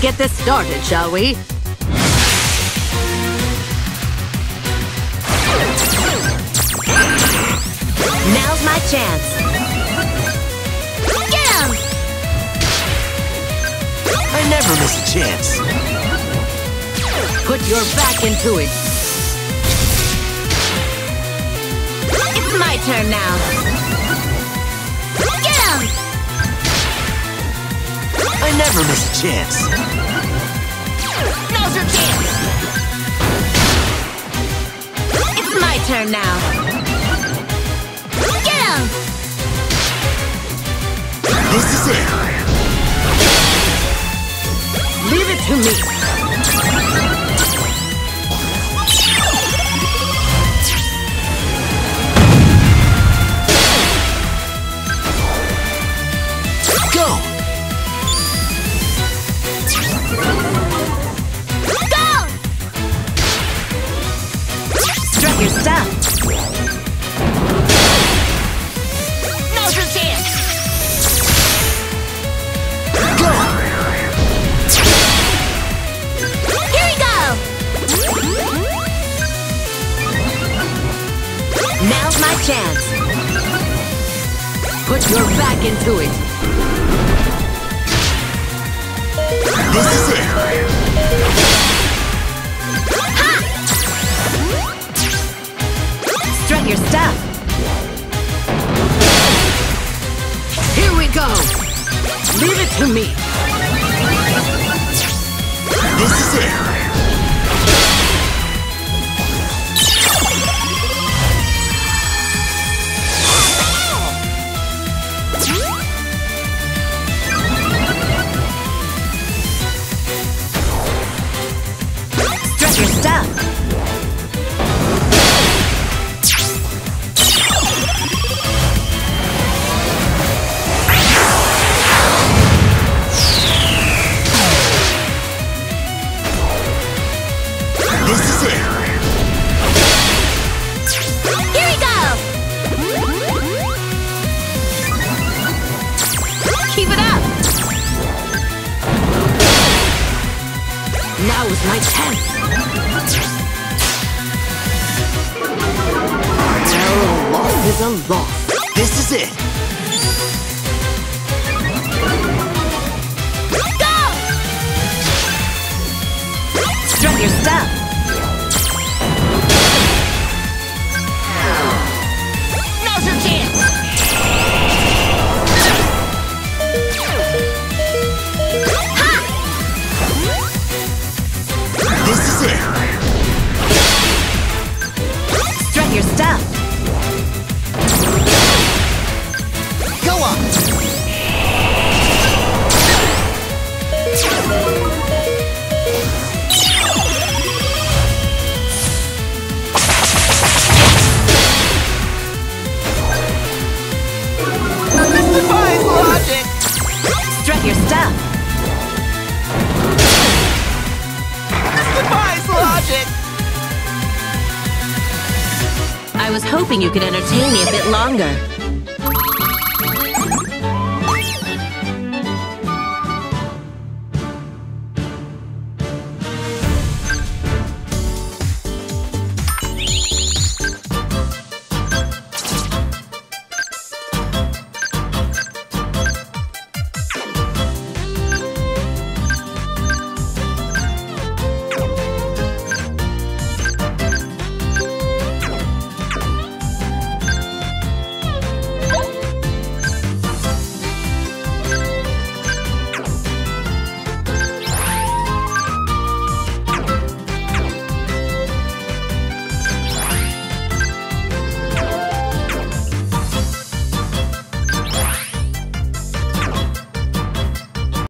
get this started, shall we? Now's my chance. Get him! I never miss a chance. Put your back into it. It's my turn now. Never miss a chance. Now's your chance! It's my turn now. Get him! This is it. Leave it to me. Your stuff. Now's your chance! Go! Here we go! Now's my chance. Put your back into it. This is it. To me. This is it. My. Well, a loss is a loss. This is it. Go! Strut your stuff. Your stuff. This logic! I was hoping you could entertain me a bit longer.